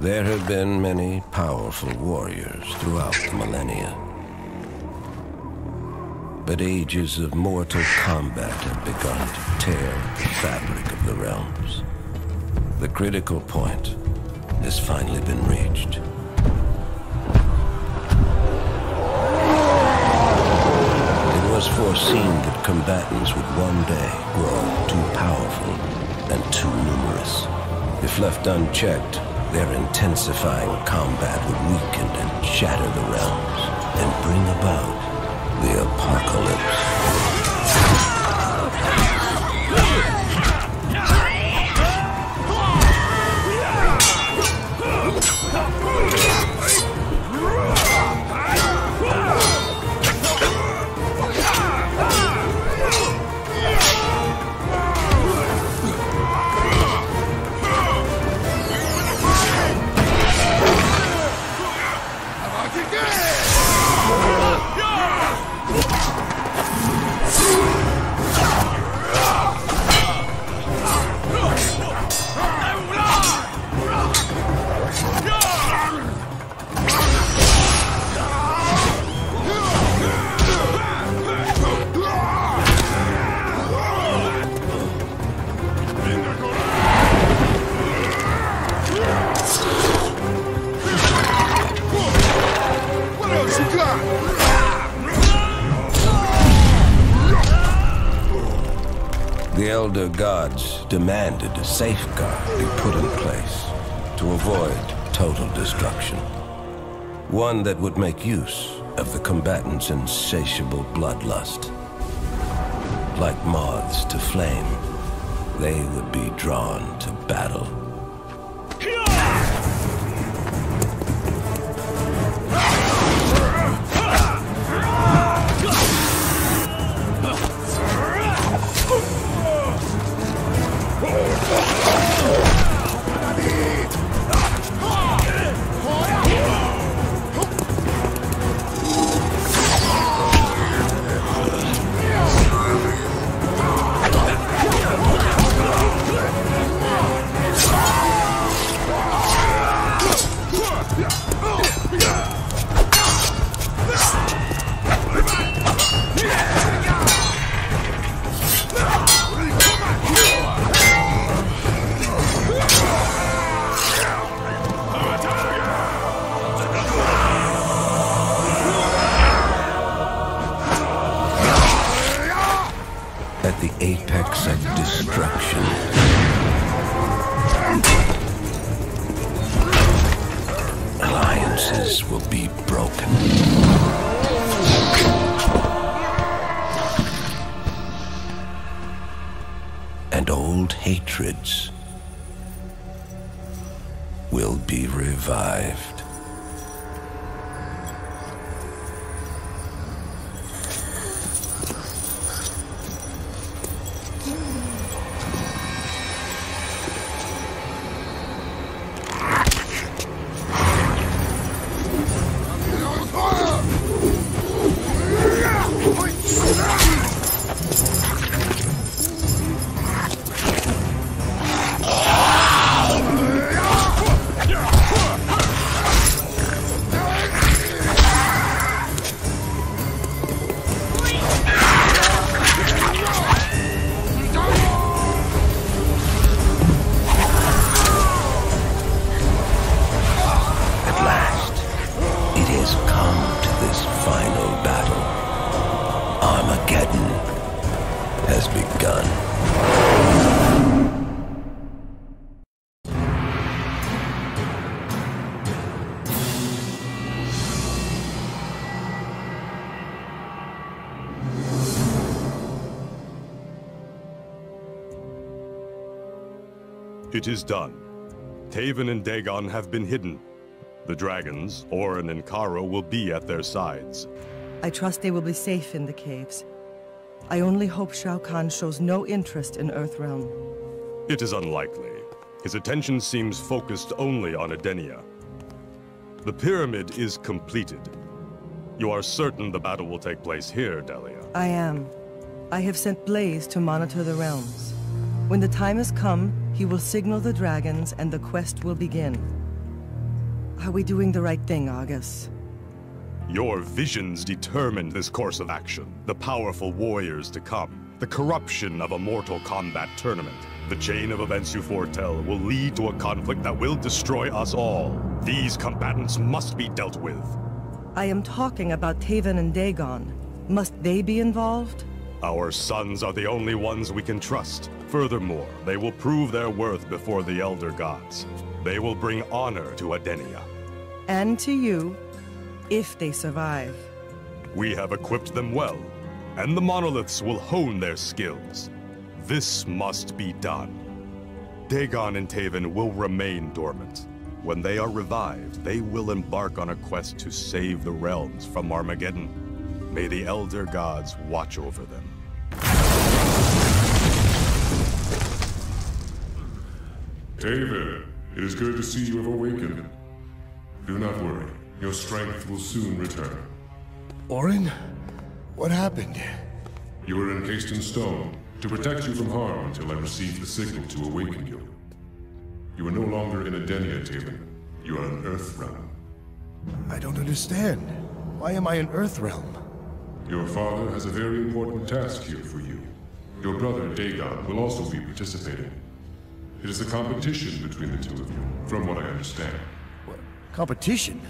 There have been many powerful warriors throughout the millennia. But ages of mortal combat have begun to tear the fabric of the realms. The critical point has finally been reached. It was foreseen that combatants would one day grow too powerful and too numerous. If left unchecked, their intensifying combat would weaken and shatter the realms and bring about the apocalypse. Gods demanded a safeguard be put in place to avoid total destruction. One that would make use of the combatants' insatiable bloodlust. Like moths to flame, they would be drawn to battle. It is done. Taven and Daegon have been hidden. The dragons, Orin and Caro, will be at their sides. I trust they will be safe in the caves. I only hope Shao Kahn shows no interest in Earthrealm. It is unlikely. His attention seems focused only on Edenia. The pyramid is completed. You are certain the battle will take place here, Delia. I am. I have sent Blaze to monitor the realms. When the time has come, he will signal the dragons and the quest will begin. Are we doing the right thing, Argus? Your visions determined this course of action. The powerful warriors to come. The corruption of a mortal combat tournament. The chain of events you foretell will lead to a conflict that will destroy us all. These combatants must be dealt with. I am talking about Taven and Daegon. Must they be involved? Our sons are the only ones we can trust. Furthermore, they will prove their worth before the Elder Gods. They will bring honor to Edenia. And to you, if they survive. We have equipped them well, and the monoliths will hone their skills. This must be done. Daegon and Taven will remain dormant. When they are revived, they will embark on a quest to save the realms from Armageddon. May the Elder Gods watch over them. Taven, it is good to see you have awakened. Do not worry, your strength will soon return. Orin? What happened? You were encased in stone to protect you from harm until I received the signal to awaken you. You are no longer in Edenia, Taven. You are in Earthrealm. I don't understand. Why am I in Earthrealm? Your father has a very important task here for you. Your brother, Daegon, will also be participating. It is a competition between the two of you, from what I understand. What? Competition?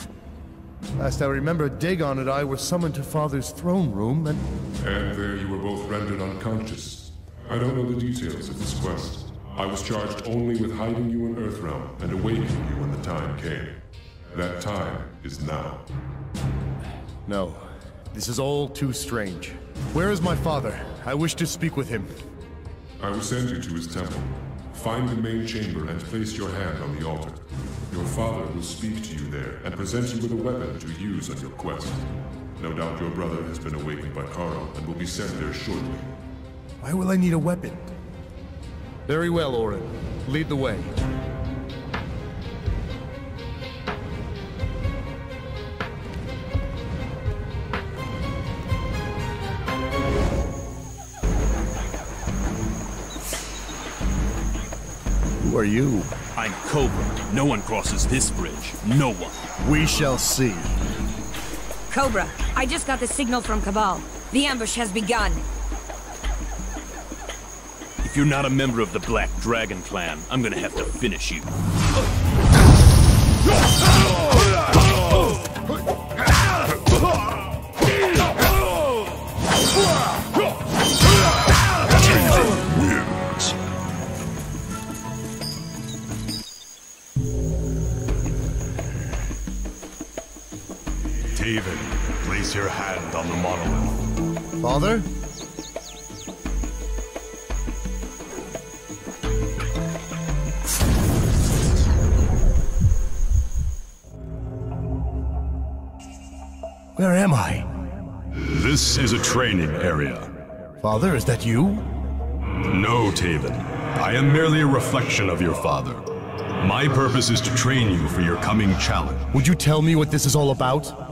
Last I remember, Daegon and I were summoned to Father's throne room, and... And there you were both rendered unconscious. I don't know the details of this quest. I was charged only with hiding you in Earthrealm and awakening you when the time came. That time is now. No. This is all too strange. Where is my father? I wish to speak with him. I will send you to his temple. Find the main chamber and place your hand on the altar. Your father will speak to you there and present you with a weapon to use on your quest. No doubt your brother has been awakened by Caro and will be sent there shortly. Why will I need a weapon? Very well, Orin. Lead the way. Are you? I'm Kobra. No one crosses this bridge. No one. We shall see. Kobra, I just got the signal from Kabal. The ambush has begun. If you're not a member of the Black Dragon clan, I'm gonna have to finish you. Taven, place your hand on the monolith. Father? Where am I? This is a training area. Father, is that you? No, Taven. I am merely a reflection of your father. My purpose is to train you for your coming challenge. Would you tell me what this is all about?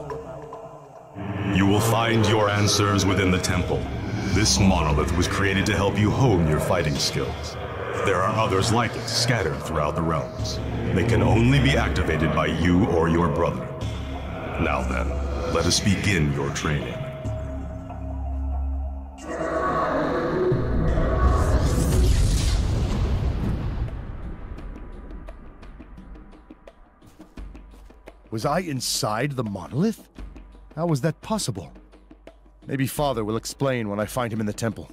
You will find your answers within the temple. This monolith was created to help you hone your fighting skills. There are others like it scattered throughout the realms. They can only be activated by you or your brother. Now then, let us begin your training. Was I inside the monolith? How was that possible? Maybe Father will explain when I find him in the temple.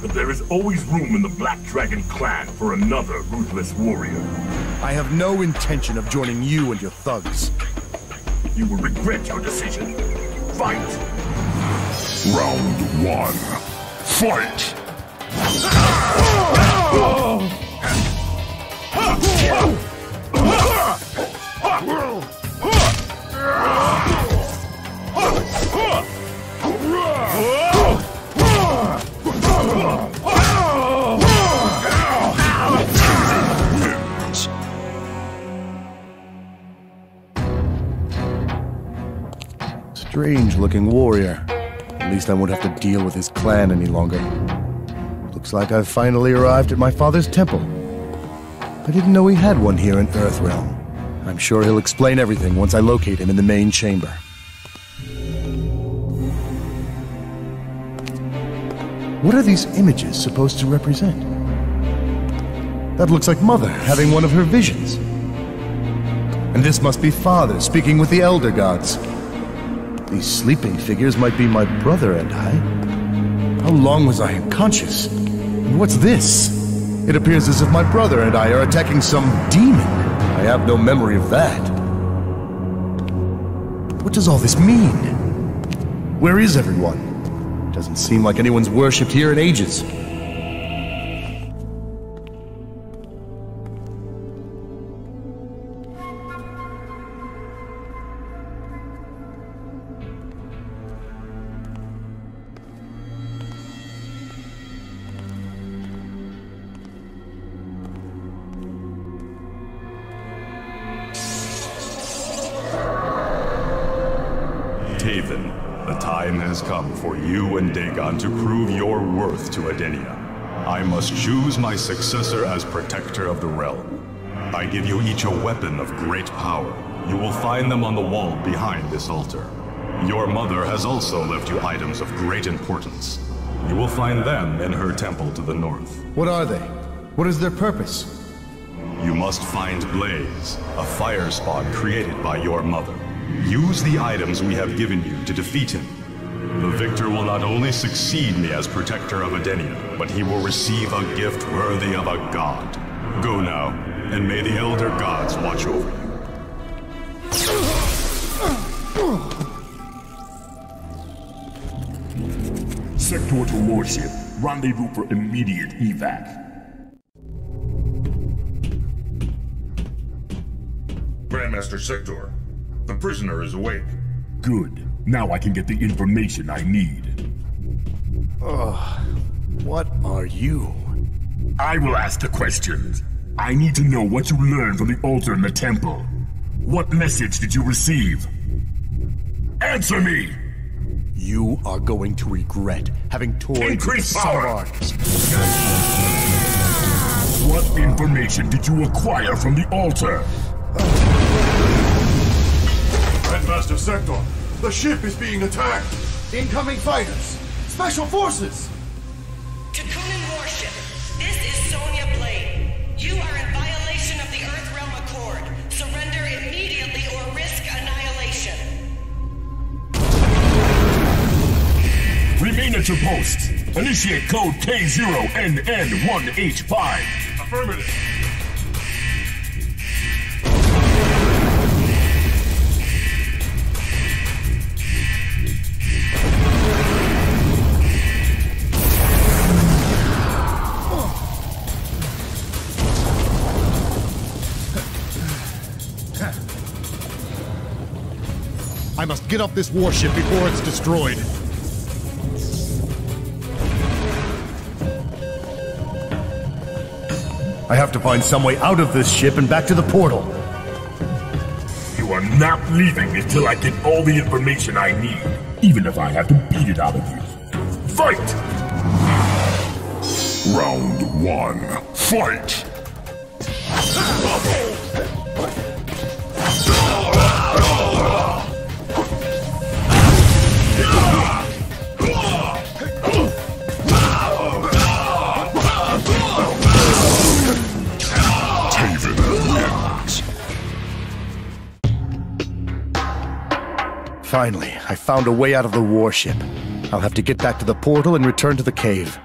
But there is always room in the Black Dragon clan for another ruthless warrior. I have no intention of joining you and your thugs. You will regret your decision. Fight! Round one. Fight! strange-looking warrior. At least I won't have to deal with his clan any longer. Looks like I've finally arrived at my father's temple. I didn't know he had one here in Earthrealm. I'm sure he'll explain everything once I locate him in the main chamber. What are these images supposed to represent? That looks like Mother having one of her visions. And this must be Father speaking with the Elder Gods. These sleeping figures might be my brother and I. How long was I unconscious? And what's this? It appears as if my brother and I are attacking some demon. I have no memory of that. What does all this mean? Where is everyone? Doesn't seem like anyone's worshipped here in ages. Has come for you and Dagon to prove your worth to Edenia. I must choose my successor as protector of the realm. I give you each a weapon of great power. You will find them on the wall behind this altar. Your mother has also left you items of great importance. You will find them in her temple to the north. What are they? What is their purpose? You must find Blaze, a fire spawn created by your mother. Use the items we have given you to defeat him. The victor will not only succeed me as protector of Edenia, but he will receive a gift worthy of a god. Go now, and may the Elder Gods watch over you. Sektor to warship. Rendezvous for immediate evac. Grandmaster Sektor, the prisoner is awake. Good. Now I can get the information I need. What are you? I will ask the questions. I need to know what you learned from the altar in the temple. What message did you receive? Answer me! You are going to regret having toyed with Increase power. What information did you acquire from the altar? Grandmaster Sektor, the ship is being attacked. Incoming fighters! Special forces! Tekunin Warship, this is Sonya Blade. You are in violation of the Earthrealm Accord. Surrender immediately or risk annihilation. Remain at your posts. Initiate code K0NN1H5. Affirmative. Must get off this warship before it's destroyed. I have to find some way out of this ship and back to the portal. You are not leaving until I get all the information I need, even if I have to beat it out of you. Fight! Round one. Fight! Finally, I found a way out of the warship. I'll have to get back to the portal and return to the cave.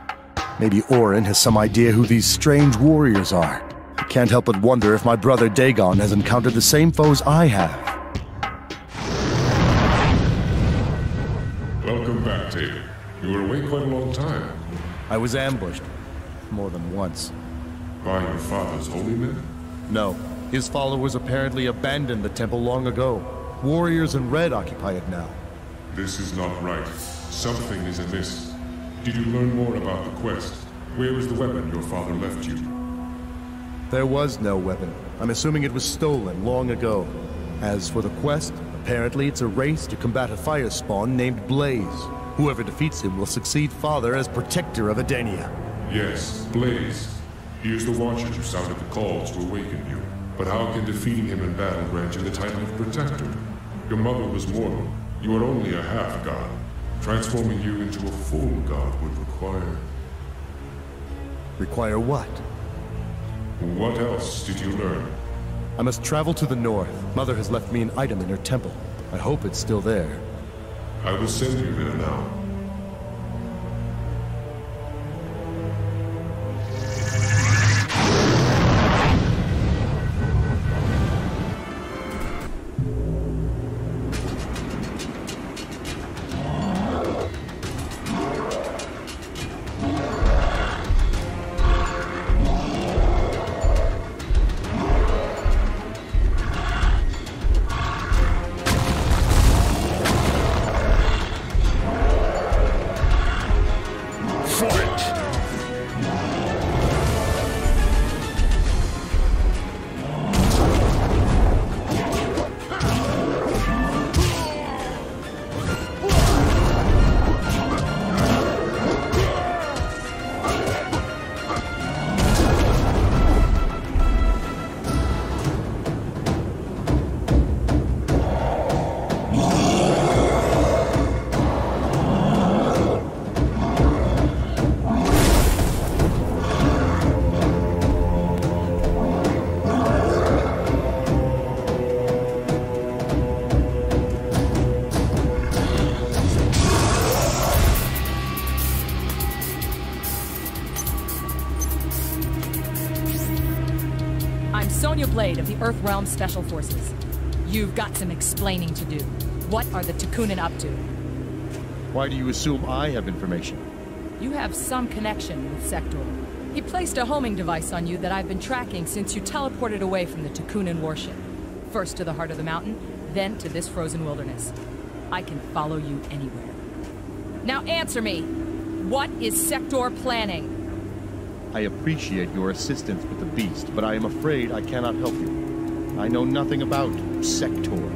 Maybe Orin has some idea who these strange warriors are. I can't help but wonder if my brother Daegon has encountered the same foes I have. Welcome back, Taven. You were away quite a long time. I was ambushed. More than once. By your father's holy men? No, his followers apparently abandoned the temple long ago. Warriors in red occupy it now. This is not right. Something is amiss. Did you learn more about the quest? Where is the weapon your father left you? There was no weapon. I'm assuming it was stolen long ago. As for the quest, Apparently, it's a race to combat a fire spawn named Blaze. Whoever defeats him will succeed Father as protector of Edenia. Yes, Blaze. He is the Watcher who sounded the call to awaken you. But how can defeating him in battle grant you the title of Protector? Your mother was mortal. You are only a half-god. Transforming you into a full god would require... Require what? What else did you learn? I must travel to the north. Mother has left me an item in her temple. I hope it's still there. I will send you there now. Earthrealm Special Forces. You've got some explaining to do. What are the Tekunin up to? Why do you assume I have information? You have some connection with Sektor. He placed a homing device on you that I've been tracking since you teleported away from the Tekunin warship. First to the heart of the mountain, then to this frozen wilderness. I can follow you anywhere. Now answer me! What is Sektor planning? I appreciate your assistance with the beast, but I am afraid I cannot help you. I know nothing about Sektor.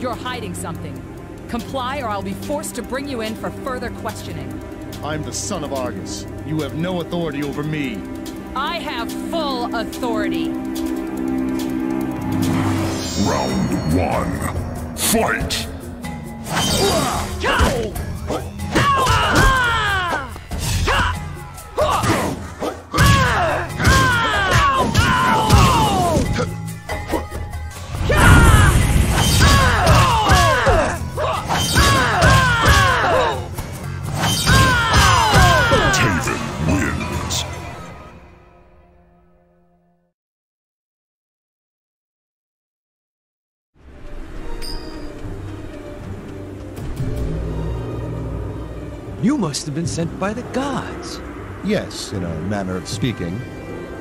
You're hiding something. Comply or I'll be forced to bring you in for further questioning. I'm the son of Argus. You have no authority over me. I have full authority. Round one. Fight! Must have been sent by the gods. Yes, in a manner of speaking.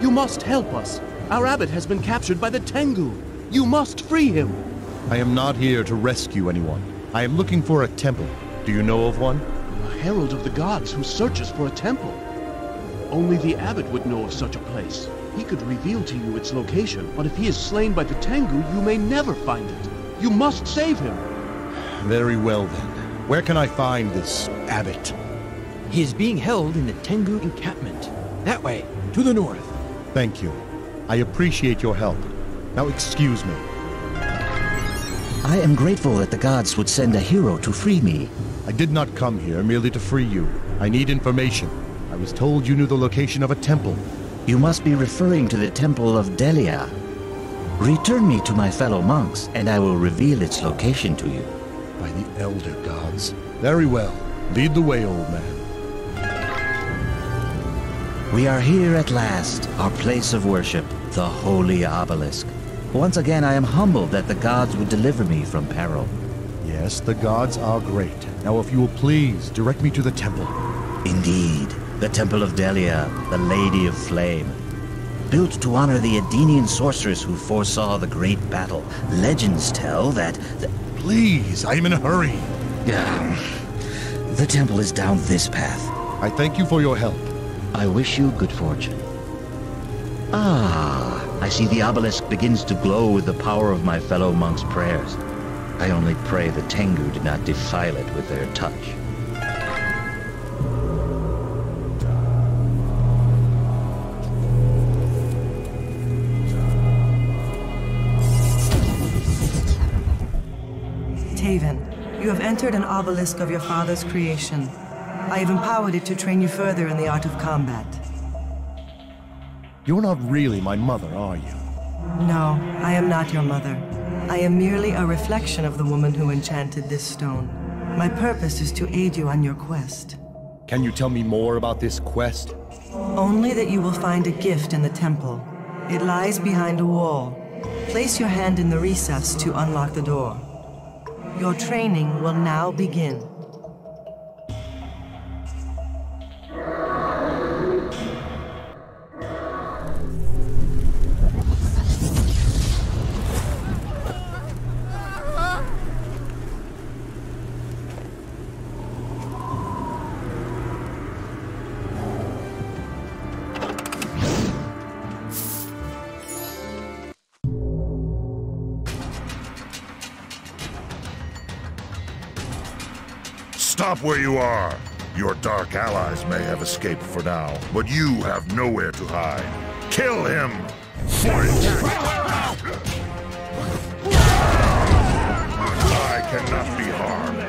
You must help us. Our abbot has been captured by the Tengu. You must free him. I am not here to rescue anyone. I am looking for a temple. Do you know of one? A herald of the gods who searches for a temple. Only the abbot would know of such a place. He could reveal to you its location, but if he is slain by the Tengu, you may never find it. You must save him. Very well then. Where can I find this abbot? He is being held in the Tengu encampment. That way, to the north. Thank you. I appreciate your help. Now excuse me. I am grateful that the gods would send a hero to free me. I did not come here merely to free you. I need information. I was told you knew the location of a temple. You must be referring to the Temple of Delia. Return me to my fellow monks, and I will reveal its location to you. By the Elder Gods. Very well. Lead the way, old man. We are here at last, our place of worship, the Holy Obelisk. Once again, I am humbled that the gods would deliver me from peril. Yes, the gods are great. Now, if you will please, direct me to the temple. Indeed, the Temple of Delia, the Lady of Flame. Built to honor the Edenian sorceress who foresaw the great battle, legends tell that... The... Please, I am in a hurry. the temple is down this path. I thank you for your help. I wish you good fortune. Ah, I see the obelisk begins to glow with the power of my fellow monks' prayers. I only pray the Tengu did not defile it with their touch. Taven, you have entered an obelisk of your father's creation. I have empowered it to train you further in the art of combat. You're not really my mother, are you? No, I am not your mother. I am merely a reflection of the woman who enchanted this stone. My purpose is to aid you on your quest. Can you tell me more about this quest? Only that you will find a gift in the temple. It lies behind a wall. Place your hand in the recess to unlock the door. Your training will now begin. Stop where you are! Your dark allies may have escaped for now, but you have nowhere to hide. Kill him! I cannot be harmed.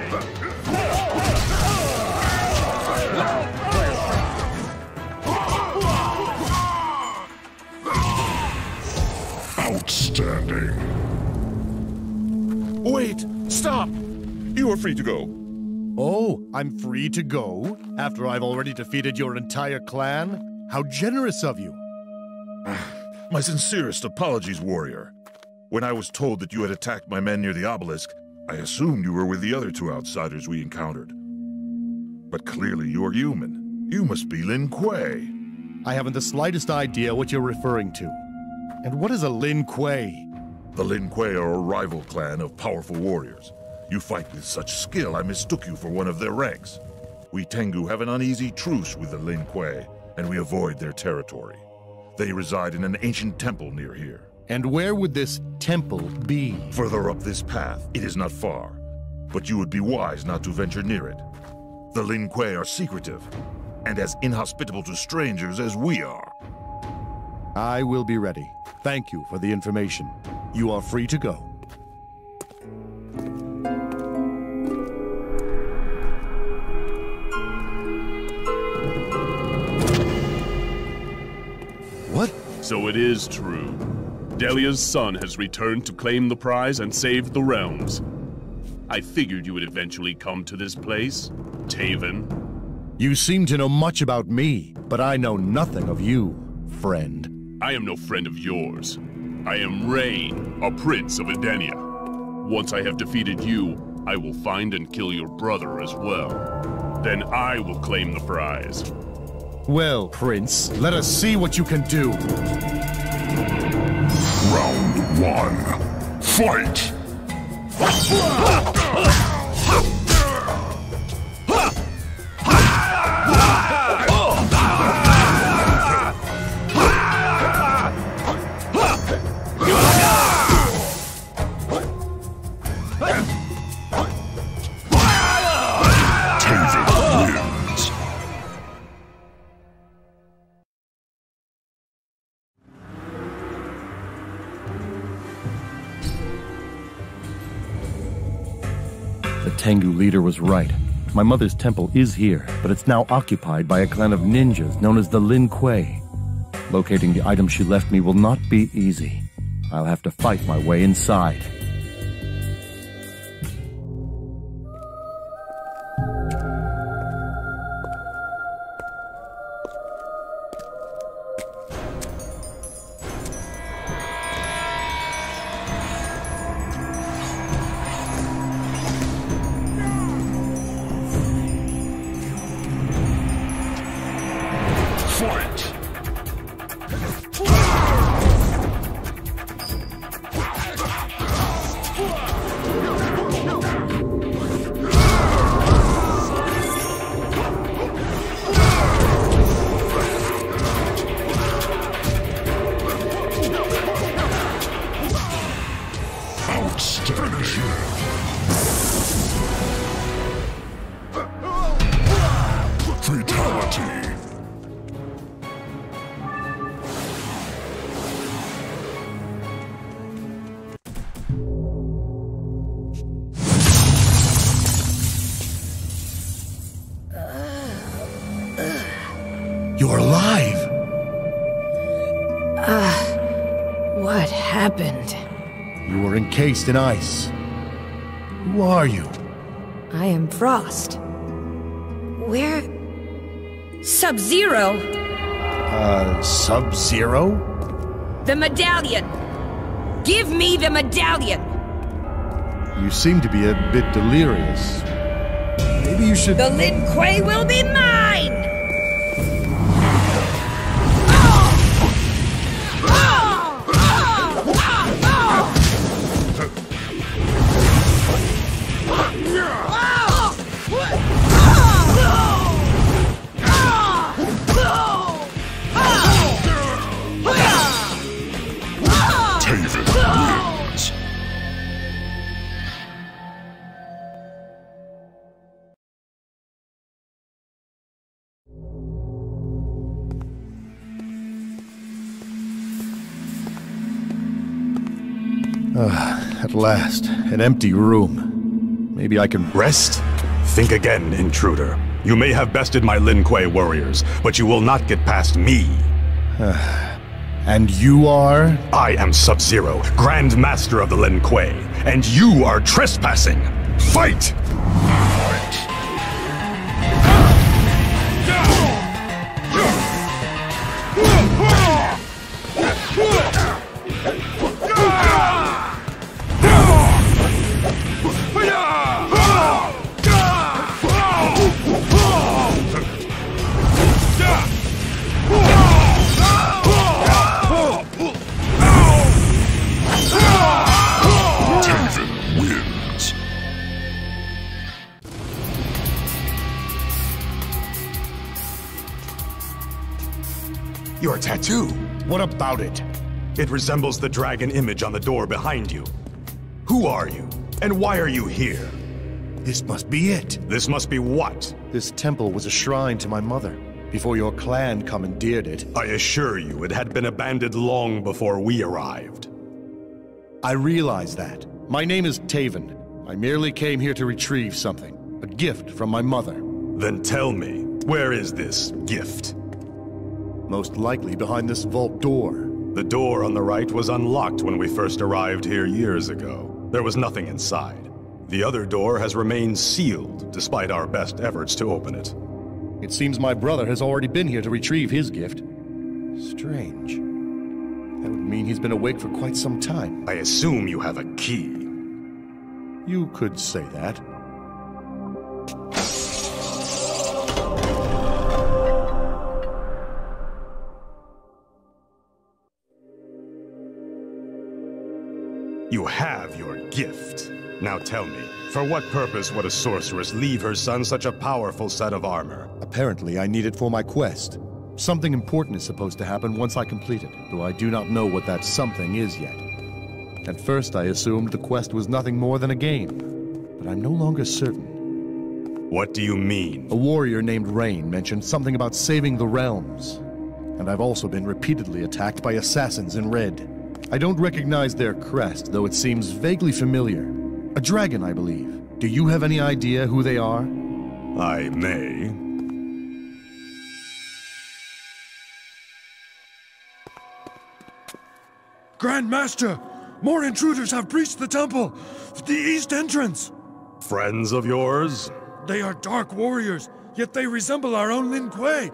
Outstanding. Wait! Stop! You are free to go. Oh, I'm free to go? After I've already defeated your entire clan? How generous of you. My sincerest apologies, warrior. When I was told that you had attacked my men near the obelisk, I assumed you were with the other two outsiders we encountered. But clearly you're human. You must be Lin Kuei. I haven't the slightest idea what you're referring to. And what is a Lin Kuei? The Lin Kuei are a rival clan of powerful warriors. You fight with such skill, I mistook you for one of their ranks. We Tengu have an uneasy truce with the Lin Kuei, and we avoid their territory. They reside in an ancient temple near here. And where would this temple be? Further up this path, it is not far. But you would be wise not to venture near it. The Lin Kuei are secretive, and as inhospitable to strangers as we are. I will be ready. Thank you for the information. You are free to go. So it is true. Delia's son has returned to claim the prize and save the realms. I figured you would eventually come to this place, Taven. You seem to know much about me, but I know nothing of you, friend. I am no friend of yours. I am Rain, a prince of Edenia. Once I have defeated you, I will find and kill your brother as well. Then I will claim the prize. Well, Prince, let us see what you can do. Round one. Fight! Tengu leader was right. My mother's temple is here, but it's now occupied by a clan of ninjas known as the Lin Kuei. Locating the item she left me will not be easy. I'll have to fight my way inside. Encased in ice. Who are you? I am Frost. Where? Sub-Zero? Uh, Sub-Zero? The medallion! Give me the medallion! You seem to be a bit delirious. Maybe you should... The Lin Kuei will be mine! Last, an empty room. Maybe I can... Rest? Think again, intruder. You may have bested my Lin Kuei warriors, but you will not get past me. and you are? I am Sub-Zero, Grand Master of the Lin Kuei, and you are trespassing! Fight! About it? It resembles the dragon image on the door behind you. Who are you? And why are you here? This must be it. This must be what? This temple was a shrine to my mother, before your clan commandeered it. I assure you, it had been abandoned long before we arrived. I realize that. My name is Taven. I merely came here to retrieve something. A gift from my mother. Then tell me, where is this gift? Most likely behind this vault door. The door on the right was unlocked when we first arrived here years ago. There was nothing inside. The other door has remained sealed, despite our best efforts to open it. It seems my brother has already been here to retrieve his gift. Strange. That would mean he's been awake for quite some time. I assume you have a key. You could say that. You have your gift. Now tell me, for what purpose would a sorceress leave her son such a powerful set of armor? Apparently, I need it for my quest. Something important is supposed to happen once I complete it, though I do not know what that something is yet. At first, I assumed the quest was nothing more than a game, but I'm no longer certain. What do you mean? A warrior named Rain mentioned something about saving the realms, and I've also been repeatedly attacked by assassins in red. I don't recognize their crest, though it seems vaguely familiar. A dragon, I believe. Do you have any idea who they are? I may. Grand Master! More intruders have breached the temple! The east entrance! Friends of yours? They are dark warriors, yet they resemble our own Lin Kuei.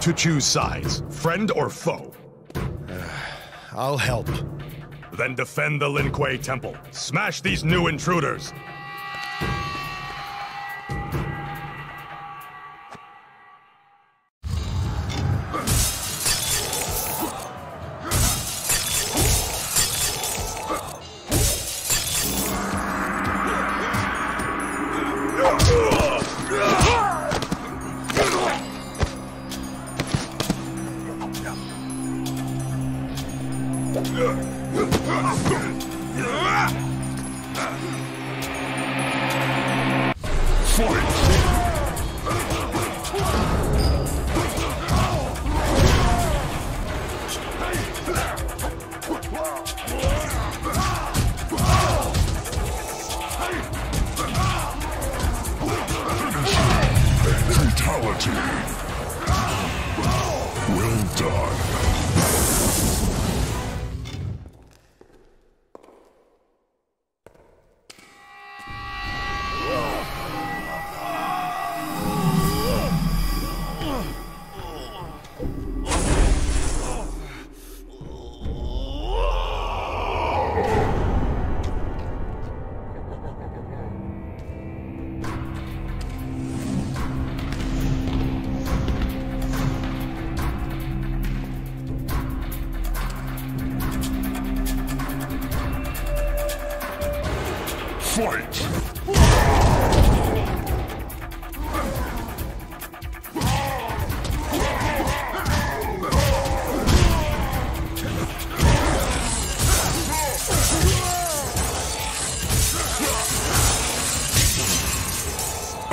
Time to choose sides, friend or foe. I'll help. Then defend the Lin Kuei Temple. Smash these new intruders.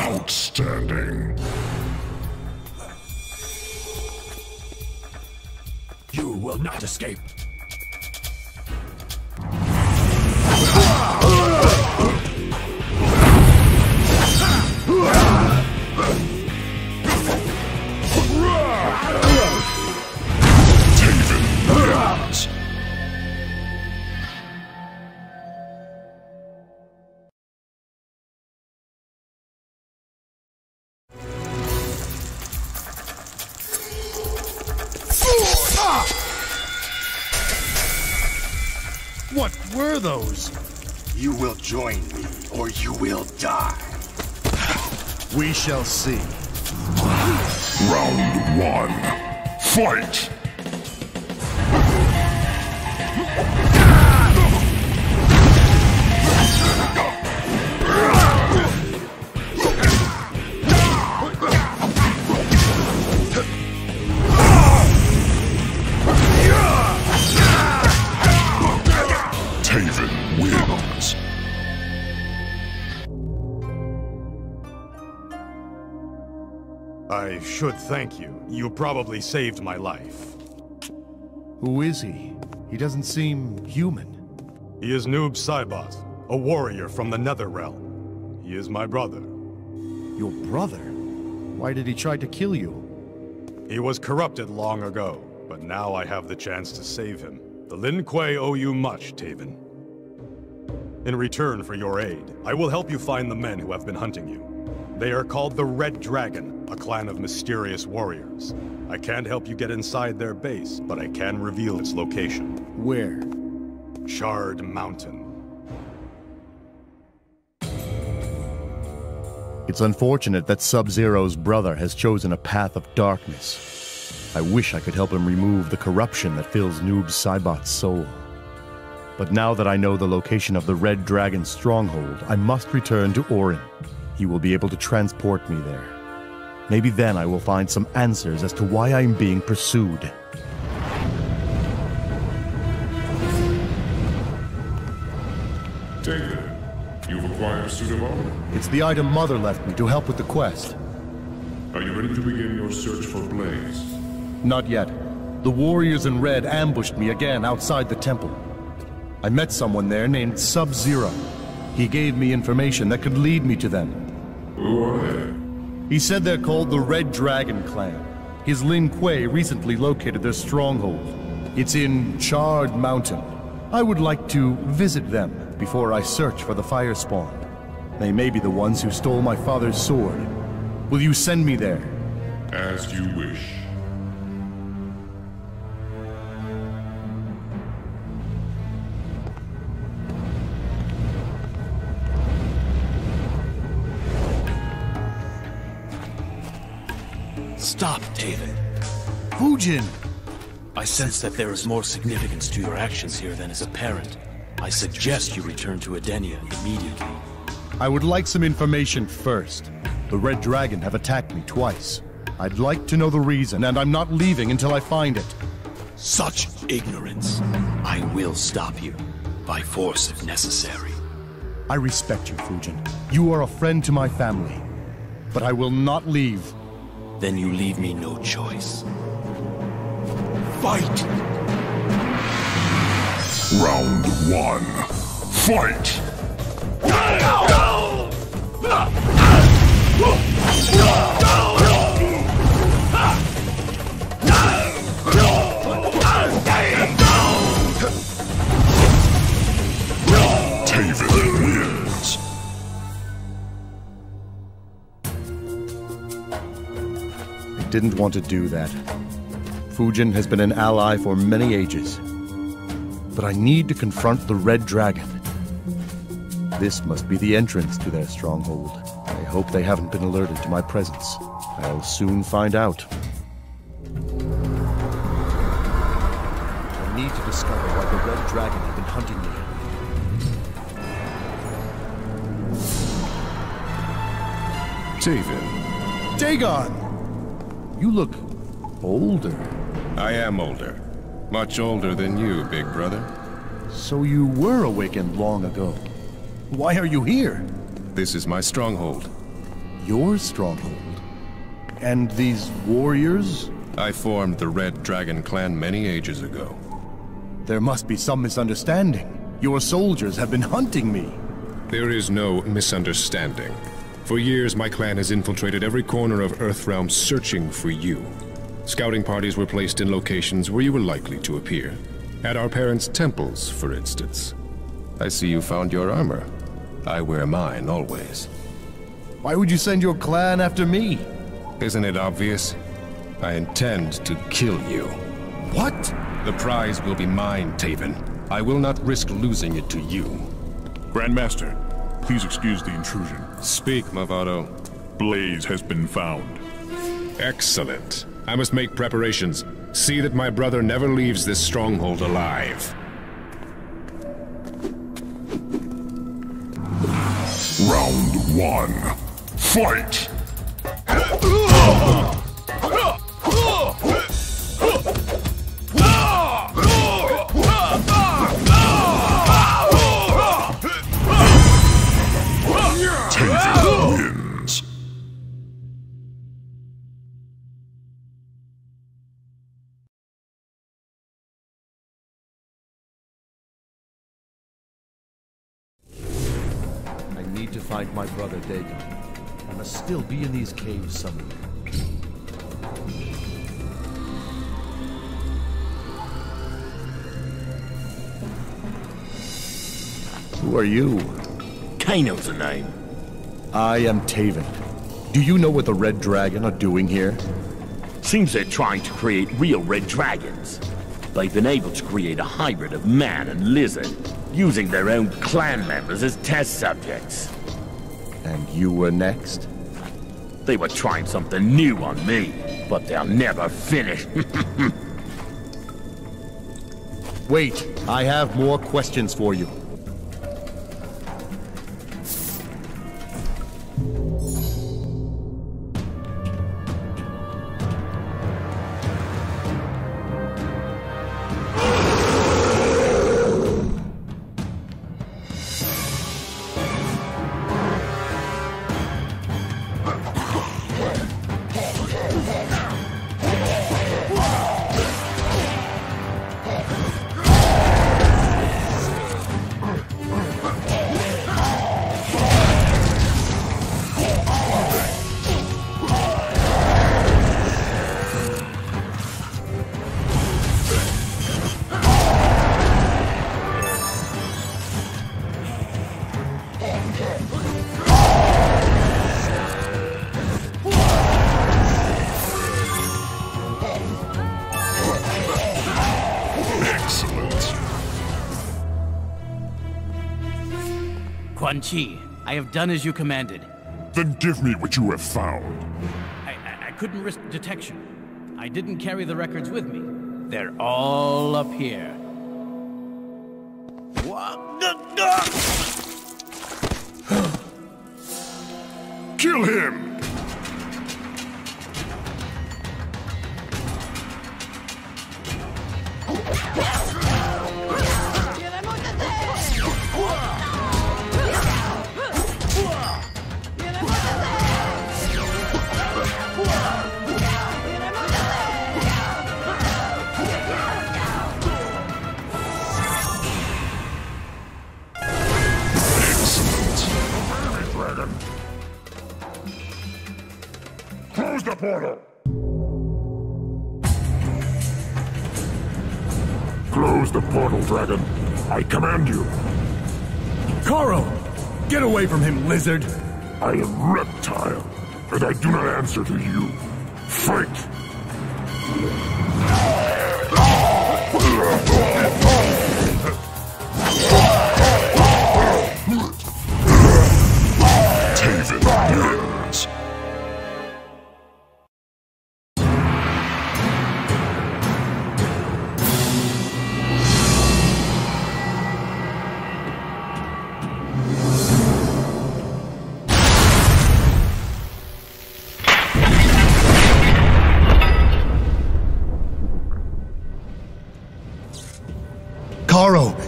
Outstanding. You will not escape. Those? You will join me, or you will die. We shall see. Round one. Fight! Should thank you. You probably saved my life. Who is he? He doesn't seem human. He is Noob Saibot, a warrior from the Netherrealm. He is my brother. Your brother? Why did he try to kill you? He was corrupted long ago, but now I have the chance to save him. The Lin Kuei owe you much, Taven. In return for your aid, I will help you find the men who have been hunting you. They are called the Red Dragon, a clan of mysterious warriors. I can't help you get inside their base, but I can reveal its location. Where? Shard Mountain. It's unfortunate that Sub-Zero's brother has chosen a path of darkness. I wish I could help him remove the corruption that fills Noob Saibot's soul. But now that I know the location of the Red Dragon stronghold, I must return to Orin. He will be able to transport me there. Maybe then I will find some answers as to why I am being pursued. Taven, you've acquired a suit of armor. It's the item Mother left me to help with the quest. Are you ready to begin your search for Blaze? Not yet. The warriors in red ambushed me again outside the temple. I met someone there named Sub-Zero. He gave me information that could lead me to them. Who are they? He said they're called the Red Dragon Clan. His Lin Kuei recently located their stronghold. It's in Charred Mountain. I would like to visit them before I search for the Fire Spawn. They may be the ones who stole my father's sword. Will you send me there? As you wish. I sense that there is more significance to your actions here than is apparent. I suggest you return to Edenia immediately. I would like some information first. The Red Dragon have attacked me twice. I'd like to know the reason, and I'm not leaving until I find it. Such ignorance. I will stop you. By force if necessary. I respect you, Fujin. You are a friend to my family. But I will not leave. Then you leave me no choice. Fight! Round one. Fight! Wins. It didn't want to do that. Fujin has been an ally for many ages. But I need to confront the Red Dragon. This must be the entrance to their stronghold. I hope they haven't been alerted to my presence. I'll soon find out. I need to discover why the Red Dragon have been hunting me. Taven. Daegon! You look older. I am older. Much older than you, big brother. So you were awakened long ago. Why are you here? This is my stronghold. Your stronghold? And these warriors? I formed the Red Dragon clan many ages ago. There must be some misunderstanding. Your soldiers have been hunting me. There is no misunderstanding. For years, my clan has infiltrated every corner of Earthrealm searching for you. Scouting parties were placed in locations where you were likely to appear. At our parents' temples, for instance. I see you found your armor. I wear mine always. Why would you send your clan after me? Isn't it obvious? I intend to kill you. What? The prize will be mine, Taven. I will not risk losing it to you. Grandmaster, please excuse the intrusion. Speak, Mavado. Blaze has been found. Excellent. I must make preparations. See that my brother never leaves this stronghold alive. Round one. Fight! my Daegon. I must still be in these caves somewhere. Who are you? Kano's the name. I am Taven. Do you know what the Red Dragon are doing here? Seems they're trying to create real red dragons. They've been able to create a hybrid of man and lizard, using their own clan members as test subjects. And you were next? They were trying something new on me, but they'll never finish. Wait, I have more questions for you. Have done as you commanded. Then give me what you have found. I, I, I couldn't risk detection. I didn't carry the records with me. They're all up here. Close the portal, Dragon. I command you. Caro! Get away from him, lizard! I am Reptile, and I do not answer to you. Fight!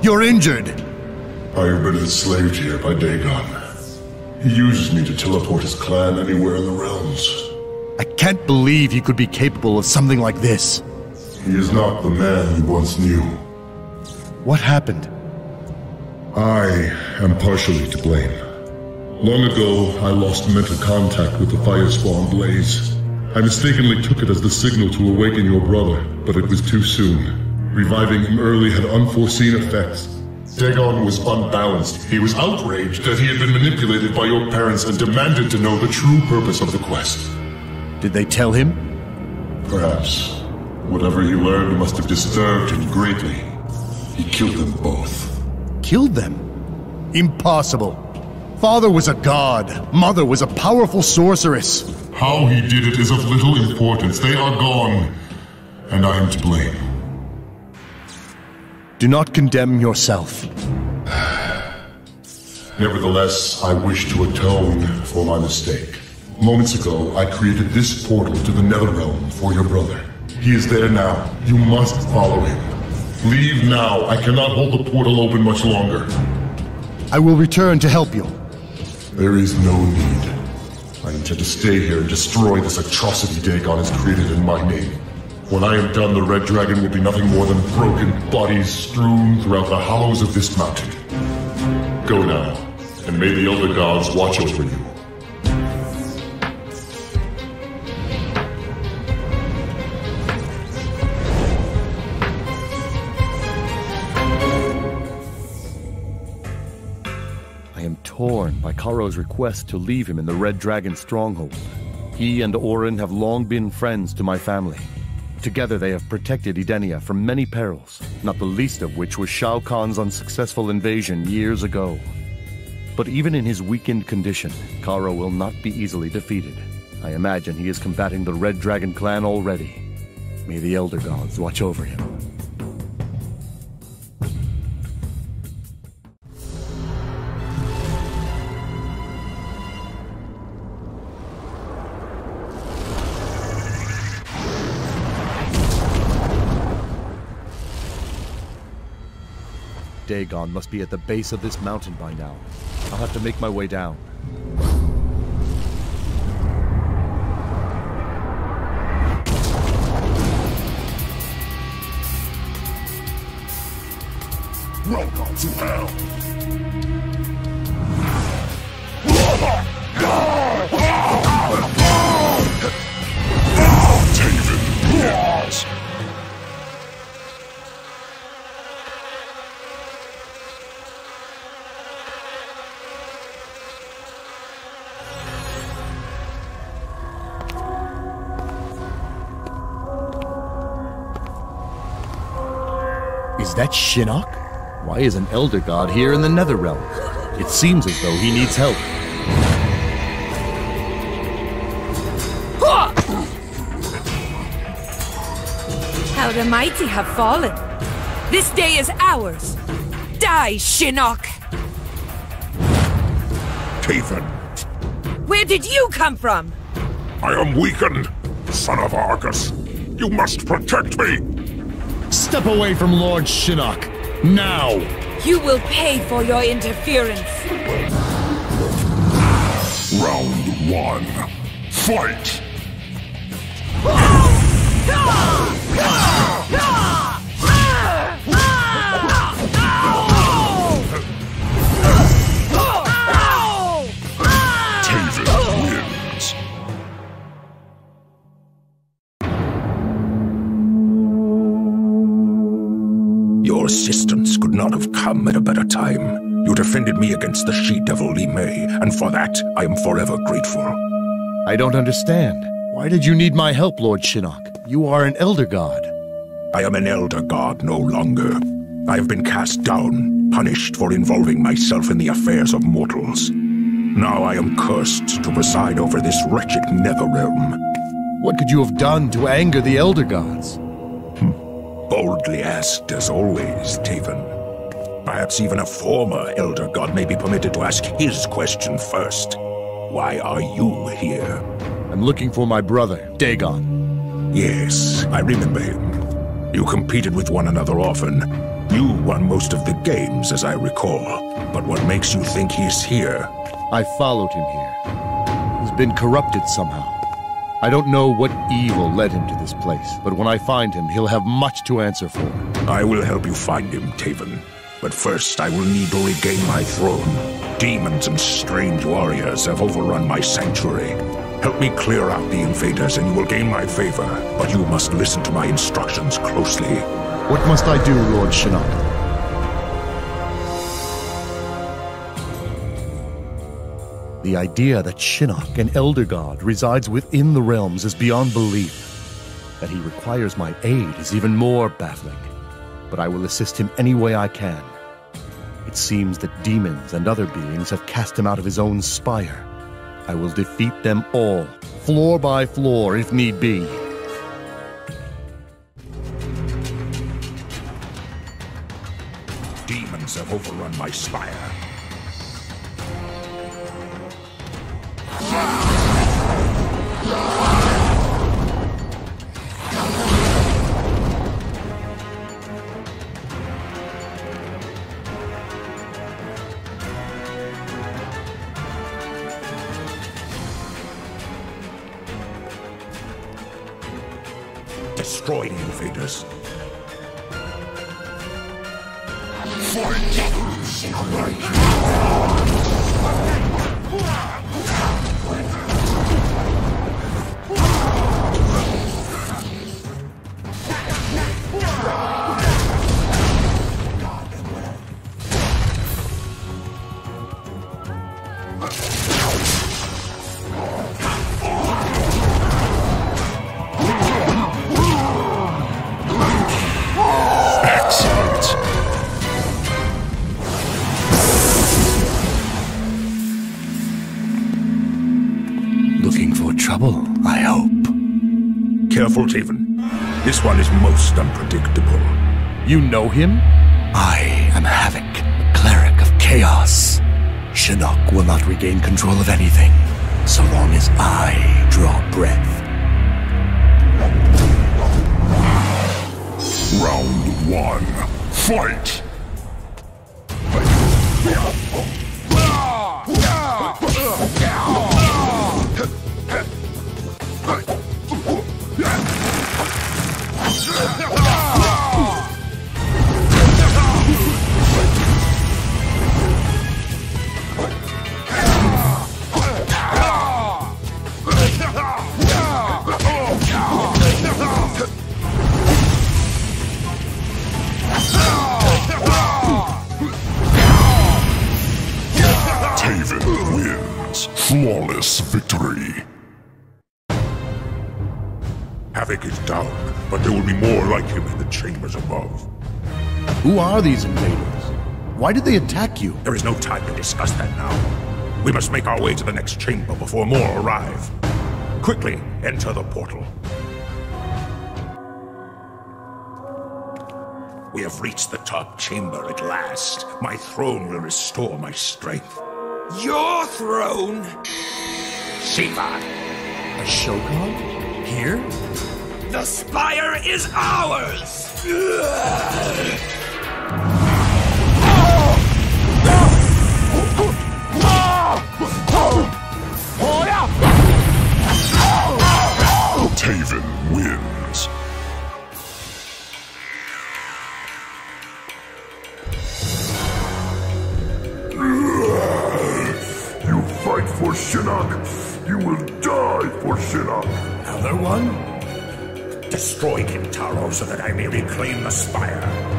You're injured. I have been enslaved here by Daegon. He uses me to teleport his clan anywhere in the realms. I can't believe you could be capable of something like this. He is not the man you once knew. What happened? I am partially to blame. Long ago, I lost mental contact with the Firespawn blaze. I mistakenly took it as the signal to awaken your brother, but it was too soon. Reviving him early had unforeseen effects. Daegon was unbalanced. He was outraged that he had been manipulated by your parents and demanded to know the true purpose of the quest. Did they tell him? Perhaps. Whatever he learned must have disturbed him greatly. He killed them both. Killed them? Impossible. Father was a god. Mother was a powerful sorceress. How he did it is of little importance. They are gone. And I am to blame. Do not condemn yourself. Nevertheless, I wish to atone for my mistake. Moments ago, I created this portal to the Netherrealm for your brother. He is there now. You must follow him. Leave now. I cannot hold the portal open much longer. I will return to help you. There is no need. I intend to stay here and destroy this atrocity Daegon has created in my name. When I am done, the Red Dragon will be nothing more than broken bodies strewn throughout the hollows of this mountain. Go now, and may the Elder Gods watch over you. I am torn by Caro's request to leave him in the Red Dragon stronghold. He and Orin have long been friends to my family. Together they have protected Edenia from many perils, not the least of which was Shao Kahn's unsuccessful invasion years ago. But even in his weakened condition, Caro will not be easily defeated. I imagine he is combating the Red Dragon clan already. May the Elder Gods watch over him. Daegon must be at the base of this mountain by now. I'll have to make my way down. Welcome to hell. Is that Shinnok? Why is an Elder God here in the Netherrealm? It seems as though he needs help. How the mighty have fallen. This day is ours. Die, Shinnok! Taven, Where did you come from? I am weakened. Son of Argus, you must protect me. Step away from Lord Shinnok. Now! You will pay for your interference. Round one. Fight! Oh, not have come at a better time. You defended me against the she-devil Li Mei, and for that, I am forever grateful. I don't understand. Why did you need my help, Lord Shinnok? You are an Elder God. I am an Elder God no longer. I have been cast down, punished for involving myself in the affairs of mortals. Now I am cursed to preside over this wretched Netherrealm. What could you have done to anger the Elder Gods? Hm. Boldly asked as always, Taven. Perhaps even a former Elder God may be permitted to ask his question first. Why are you here? I'm looking for my brother, Daegon. Yes, I remember him. You competed with one another often. You won most of the games, as I recall. But what makes you think he's here? I followed him here. He's been corrupted somehow. I don't know what evil led him to this place, but when I find him, he'll have much to answer for. I will help you find him, Taven. But first, I will need to regain my throne. Demons and strange warriors have overrun my sanctuary. Help me clear out the invaders and you will gain my favor. But you must listen to my instructions closely. What must I do, Lord Shinnok? The idea that Shinnok, an Elder God, resides within the realms is beyond belief. That he requires my aid is even more baffling. But I will assist him any way I can. It seems that demons and other beings have cast him out of his own spire. I will defeat them all, floor by floor if need be. Demons have overrun my spire. Taven. This one is most unpredictable. You know him? I am Havik, cleric of chaos. Shinnok will not regain control of anything so long as I draw breath. Round one. Fight! Are these invaders? Why did they attack you? There is no time to discuss that now. We must make our way to the next chamber before more arrive. Quickly, enter the portal. We have reached the top chamber at last. My throne will restore my strength. Your throne? Sheeva! A Shokan? Here? The spire is ours! Taven wins. You fight for Shinnok. You will die for Shinnok. Another one? Destroy Kintaro so that I may reclaim the spire.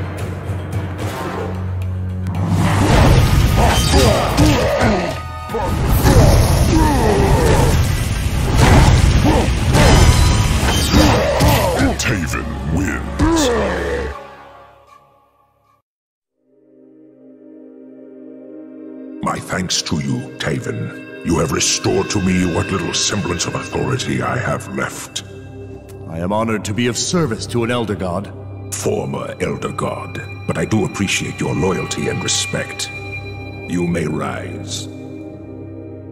Taven wins. My thanks to you, Taven. You have restored to me what little semblance of authority I have left. I am honored to be of service to an Elder God. Former Elder God, but I do appreciate your loyalty and respect. You may rise.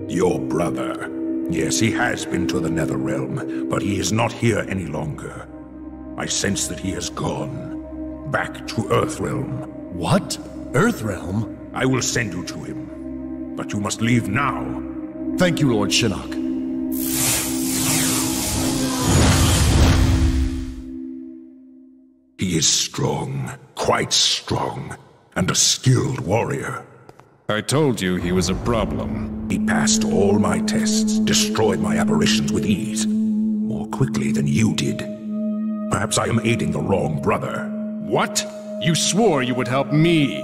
Your brother. Yes, he has been to the Netherrealm, but he is not here any longer. I sense that he has gone. Back to Earthrealm. What? Earthrealm? I will send you to him. But you must leave now. Thank you, Lord Shinnok. He is strong, quite strong, and a skilled warrior. I told you he was a problem. He passed all my tests, destroyed my apparitions with ease. More quickly than you did. Perhaps I am aiding the wrong brother. What? You swore you would help me.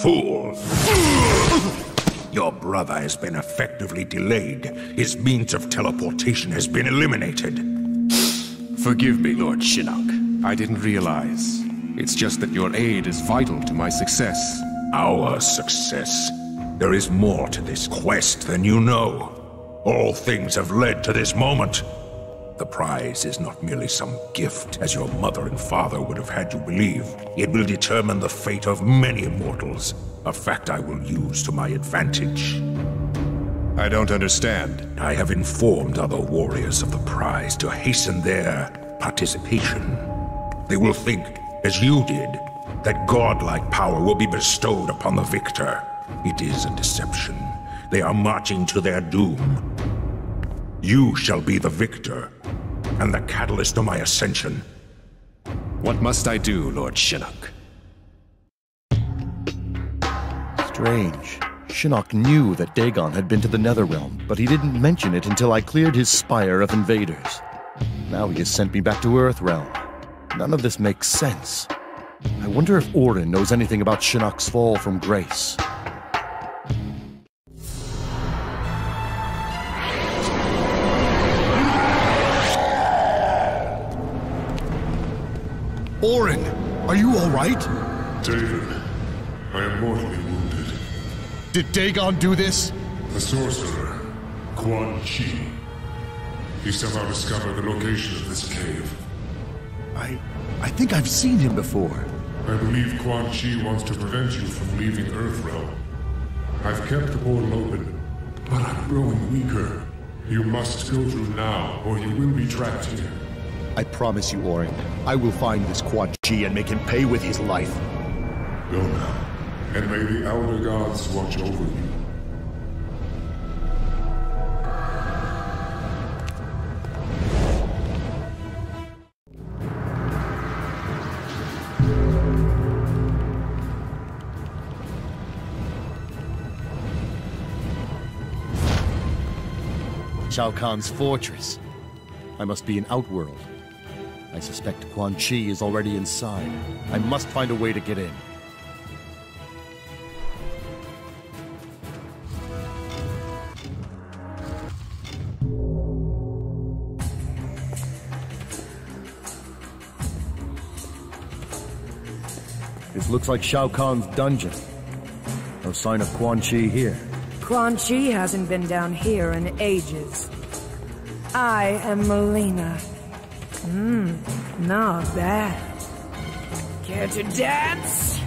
Fool! Your brother has been effectively delayed. His means of teleportation has been eliminated. Forgive me, Lord Shinnok. I didn't realize. It's just that your aid is vital to my success. Our success. There is more to this quest than you know. All things have led to this moment. The prize is not merely some gift, as your mother and father would have had you believe. It will determine the fate of many mortals, a fact I will use to my advantage. I don't understand. I have informed other warriors of the prize to hasten their participation. They will think, as you did, that godlike power will be bestowed upon the victor. It is a deception. They are marching to their doom. You shall be the victor, and the catalyst to my ascension. What must I do, Lord Shinnok? Strange. Shinnok knew that Daegon had been to the Netherrealm, but he didn't mention it until I cleared his spire of invaders. Now he has sent me back to Earthrealm. None of this makes sense. I wonder if Orin knows anything about Shinnok's fall from grace. Orin, are you all right? Taven, I am mortally wounded. Did Daegon do this? The sorcerer, Quan Chi. He somehow discovered the location of this cave. I... I think I've seen him before. I believe Quan Chi wants to prevent you from leaving Earthrealm. I've kept the portal open, but I'm growing weaker. You must go through now, or you will be trapped here. I promise you, Orin, I will find this Quan Chi and make him pay with his life. Go now, and may the Elder Gods watch over you. Shao Kahn's fortress. I must be in Outworld. I suspect Quan Chi is already inside. I must find a way to get in. This looks like Shao Kahn's dungeon. No sign of Quan Chi here. Quan Chi hasn't been down here in ages. I am Mileena. Mmm, not bad. Care to dance?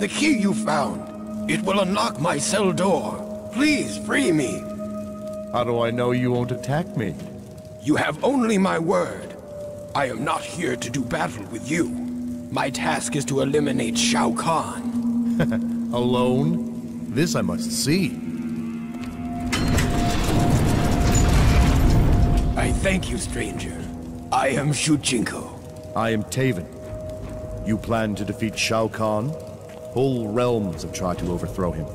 The key you found. It will unlock my cell door. Please free me. How do I know you won't attack me? You have only my word. I am not here to do battle with you. My task is to eliminate Shao Kahn. Alone? This I must see. I thank you, stranger. I am Shujinko. I am Taven. You plan to defeat Shao Kahn? Whole realms have tried to overthrow him.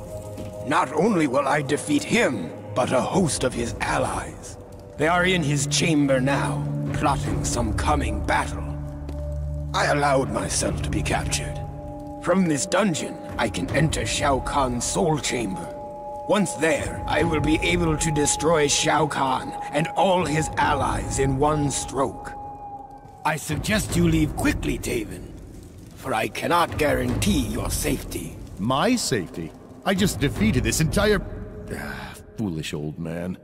Not only will I defeat him, but a host of his allies. They are in his chamber now, plotting some coming battle. I allowed myself to be captured. From this dungeon, I can enter Shao Kahn's soul chamber. Once there, I will be able to destroy Shao Kahn and all his allies in one stroke. I suggest you leave quickly, Taven, for I cannot guarantee your safety. My safety? I just defeated this entire... Ah, foolish old man.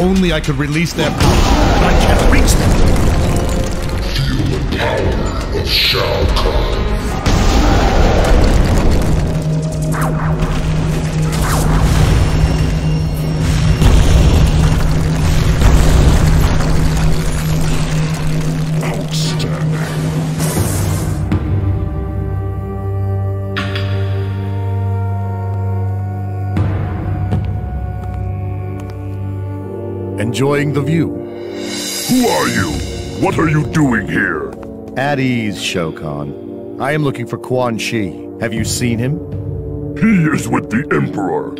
Only I could release their power, but I can't reach them! Feel the power of Shao Kahn. Enjoying the view. Who are you? What are you doing here? At ease, Shokan. I am looking for Quan Chi. Have you seen him? He is with the Emperor.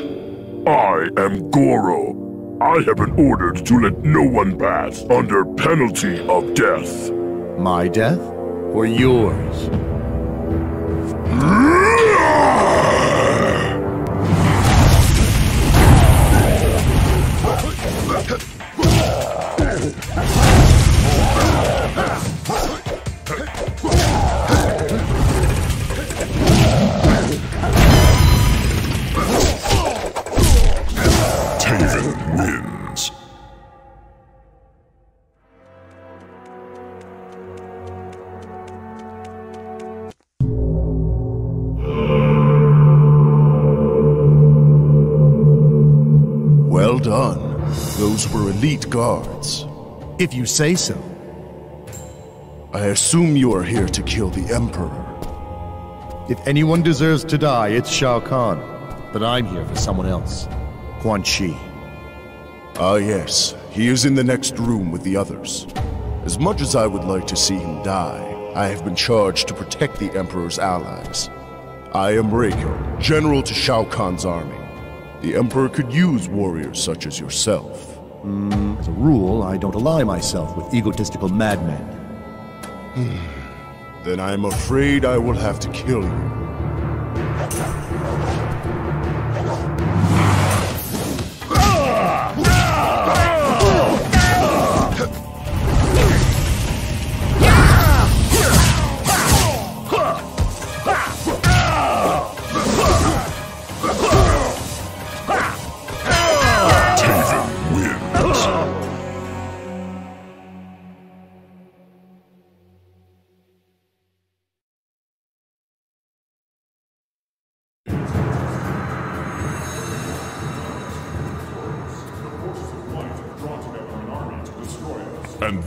I am Goro. I have been ordered to let no one pass under penalty of death. My death? Or yours? elite guards. If you say so. I assume you are here to kill the Emperor. If anyone deserves to die, it's Shao Kahn. But I'm here for someone else. Quan Chi. Ah, yes. He is in the next room with the others. As much as I would like to see him die, I have been charged to protect the Emperor's allies. I am Reiko, general to Shao Kahn's army. The Emperor could use warriors such as yourself. Mm, as a rule, I don't ally myself with egotistical madmen. then I'm afraid I will have to kill you.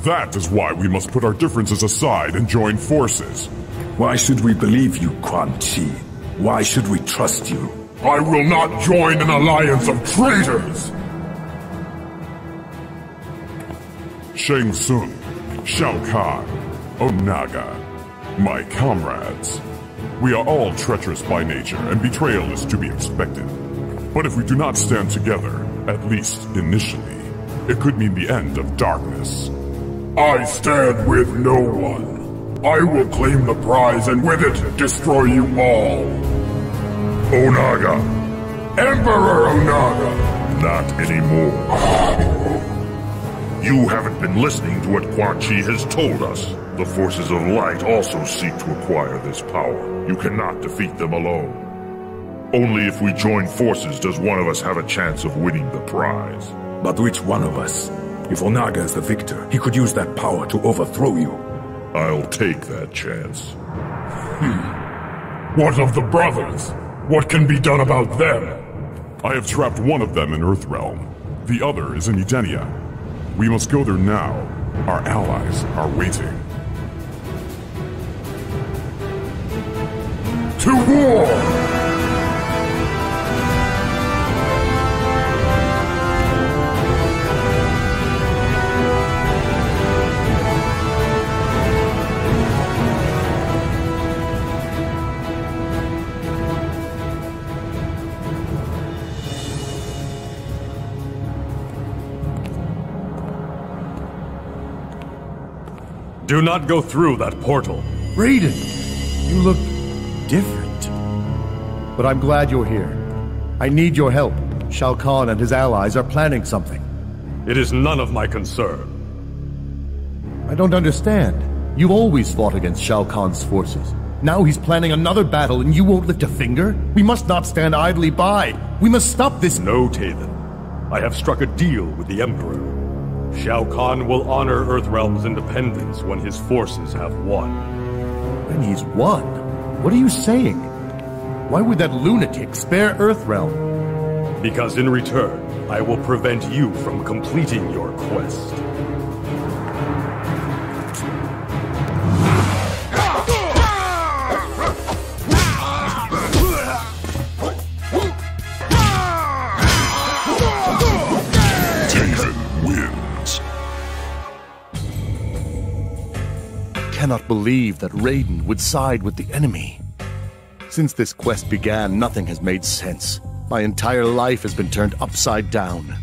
That is why we must put our differences aside and join forces. Why should we believe you, Quan Chi? Why should we trust you? I will not join an alliance of traitors! Shang Tsung, Shao Kahn, Onaga, my comrades. We are all treacherous by nature, and betrayal is to be expected. But if we do not stand together, at least initially, it could mean the end of darkness. I stand with no one. I will claim the prize and with it destroy you all. Onaga. Emperor Onaga. Not anymore. You haven't been listening to what Quan Chi has told us. The forces of light also seek to acquire this power. You cannot defeat them alone. Only if we join forces does one of us have a chance of winning the prize. But which one of us? If Onaga is the victor, he could use that power to overthrow you. I'll take that chance. Hmm. What of the brothers? What can be done about them? I have trapped one of them in Earthrealm. The other is in Edenia. We must go there now Our allies are waiting. To war! Do not go through that portal. Raiden, you look different. But I'm glad you're here. I need your help. Shao Kahn and his allies are planning something. It is none of my concern. I don't understand. You've always fought against Shao Kahn's forces. Now he's planning another battle and you won't lift a finger? We must not stand idly by. We must stop this- No, Taven. I have struck a deal with the Emperor. Shao Kahn will honor Earthrealm's independence when his forces have won. When he's won? What are you saying? Why would that lunatic spare Earthrealm? Because in return, I will prevent you from completing your quest. Cannot believe that Raiden would side with the enemy. Since this quest began, nothing has made sense. My entire life has been turned upside down.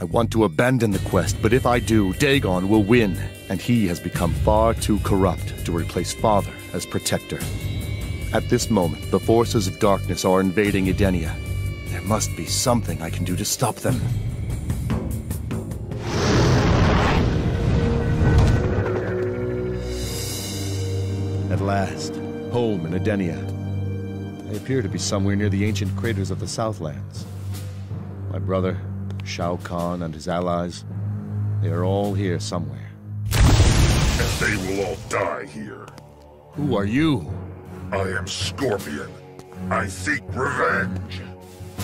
I want to abandon the quest, but if I do, Daegon will win, and he has become far too corrupt to replace Father as protector. At this moment, the forces of darkness are invading Edenia. There must be something I can do to stop them. At last, home in Edenia. I appear to be somewhere near the ancient craters of the Southlands. My brother, Shao Kahn, and his allies, they are all here somewhere. And they will all die here. Who are you? I am Scorpion. I seek revenge.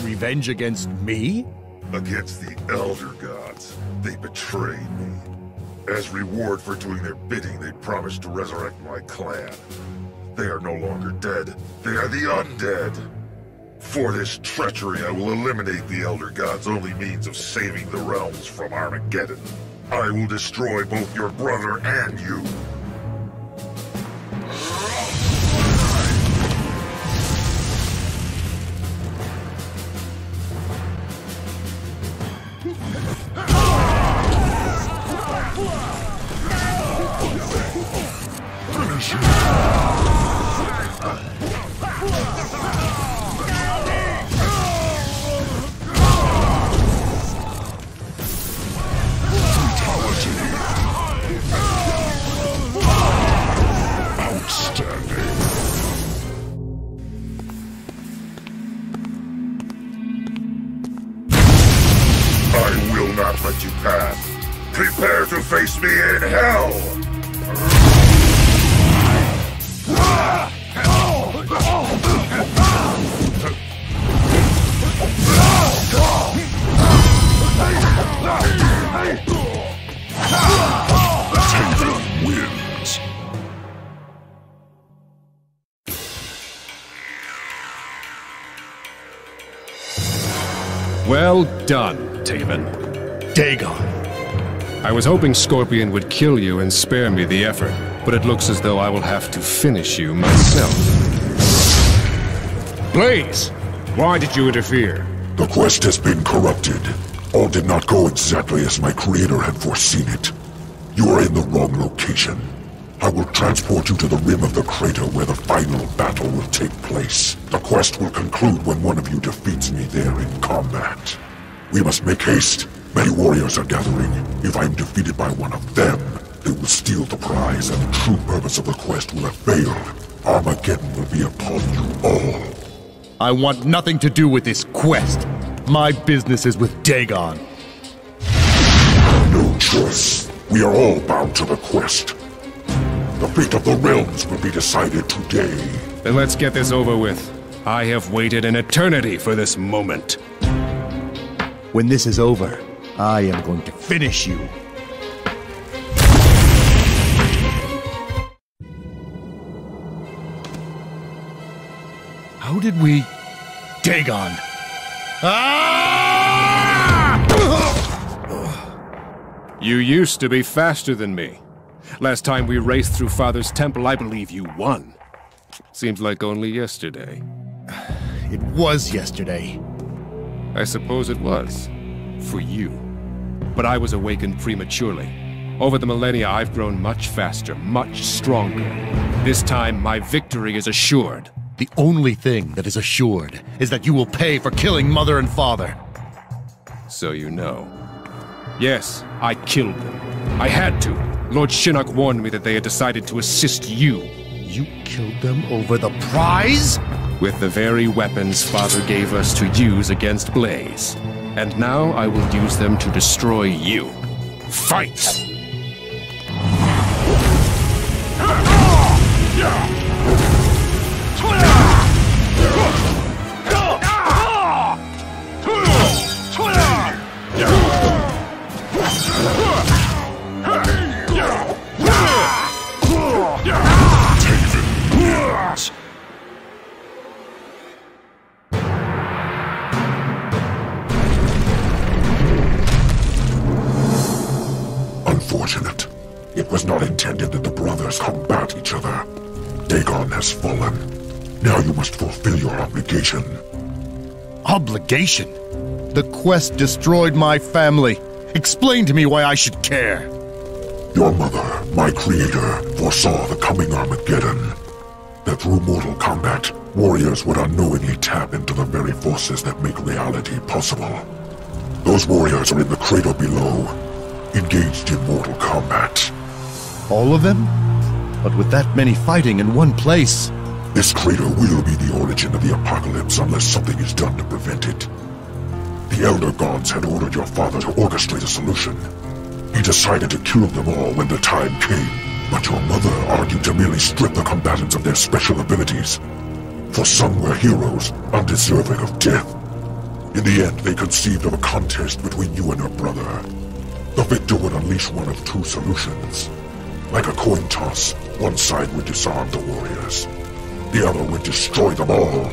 Revenge against me? Against the Elder Gods. They betrayed me. As reward for doing their bidding, they promised to resurrect my clan. They are no longer dead. They are the undead. For this treachery, I will eliminate the Elder God's only means of saving the realms from Armageddon. I will destroy both your brother and you. Done, Taven. Daegon. I was hoping Scorpion would kill you and spare me the effort, but it looks as though I will have to finish you myself. Blaze! Why did you interfere? The quest has been corrupted. All did not go exactly as my creator had foreseen it. You are in the wrong location. I will transport you to the rim of the crater where the final battle will take place. The quest will conclude when one of you defeats me there in combat. We must make haste. Many warriors are gathering. If I am defeated by one of them, they will steal the prize and the true purpose of the quest will have failed. Armageddon will be upon you all. I want nothing to do with this quest. My business is with Daegon. No choice. We are all bound to the quest. The fate of the realms will be decided today. Then let's get this over with. I have waited an eternity for this moment. When this is over, I am going to finish you. How did we... Daegon! Ah! You used to be faster than me. Last time we raced through Father's Temple, I believe you won. Seems like only yesterday. It was yesterday. I suppose it was. For you. But I was awakened prematurely. Over the millennia, I've grown much faster, much stronger. This time, my victory is assured. The only thing that is assured is that you will pay for killing mother and father. So you know. Yes, I killed them. I had to. Lord Shinnok warned me that they had decided to assist you. You killed them over the prize? With the very weapons Father gave us to use against Blaze. And now I will use them to destroy you. Fight! Obligation. Obligation? The quest destroyed my family. Explain to me why I should care. Your mother, my creator, foresaw the coming Armageddon. That through mortal combat, warriors would unknowingly tap into the very forces that make reality possible. Those warriors are in the crater below, engaged in mortal combat. All of them? But with that many fighting in one place... This crater will be the origin of the apocalypse unless something is done to prevent it. The Elder Gods had ordered your father to orchestrate a solution. He decided to kill them all when the time came, but your mother argued to merely strip the combatants of their special abilities. For some were heroes, undeserving of death. In the end, they conceived of a contest between you and your brother. The victor would unleash one of two solutions. Like a coin toss, one side would disarm the warriors. The other would destroy them all.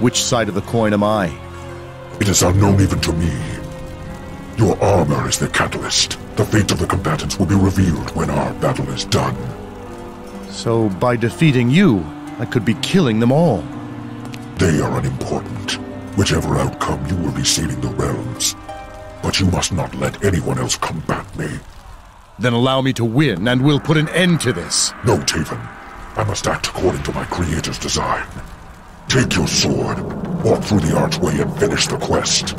Which side of the coin am I? It is unknown even to me. Your armor is the catalyst. The fate of the combatants will be revealed when our battle is done. So by defeating you, I could be killing them all. They are unimportant. Whichever outcome, you will be saving the realms. But you must not let anyone else combat me. Then allow me to win, and we'll put an end to this. No, Taven. I must act according to my creator's design. Take your sword, walk through the archway, and finish the quest.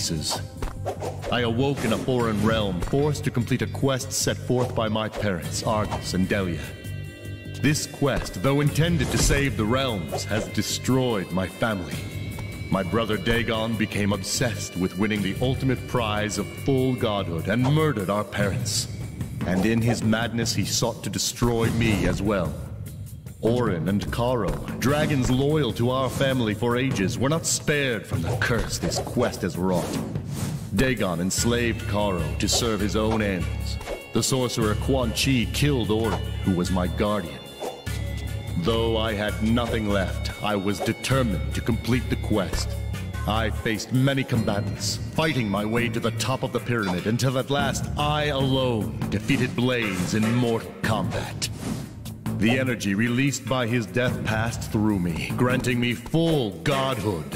Pieces. I awoke in a foreign realm, forced to complete a quest set forth by my parents, Argus and Delia. This quest, though intended to save the realms, has destroyed my family. My brother Daegon became obsessed with winning the ultimate prize of full godhood and murdered our parents. And in his madness, he sought to destroy me as well. Orin and Caro, dragons loyal to our family for ages, were not spared from the curse this quest has wrought. Daegon enslaved Caro to serve his own ends. The sorcerer Quan Chi killed Orin, who was my guardian. Though I had nothing left, I was determined to complete the quest. I faced many combatants, fighting my way to the top of the pyramid until at last I alone defeated Blaze in mortal combat. The energy released by his death passed through me, granting me full godhood.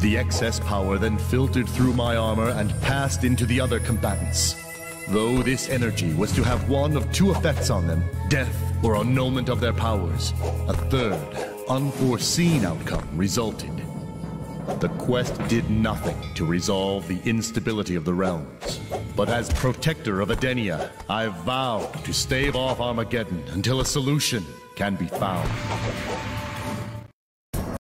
The excess power then filtered through my armor and passed into the other combatants. Though this energy was to have one of two effects on them, death or annulment of their powers, a third, unforeseen outcome resulted. The quest did nothing to resolve the instability of the realms. But as protector of Edenia, I vow to stave off Armageddon until a solution can be found.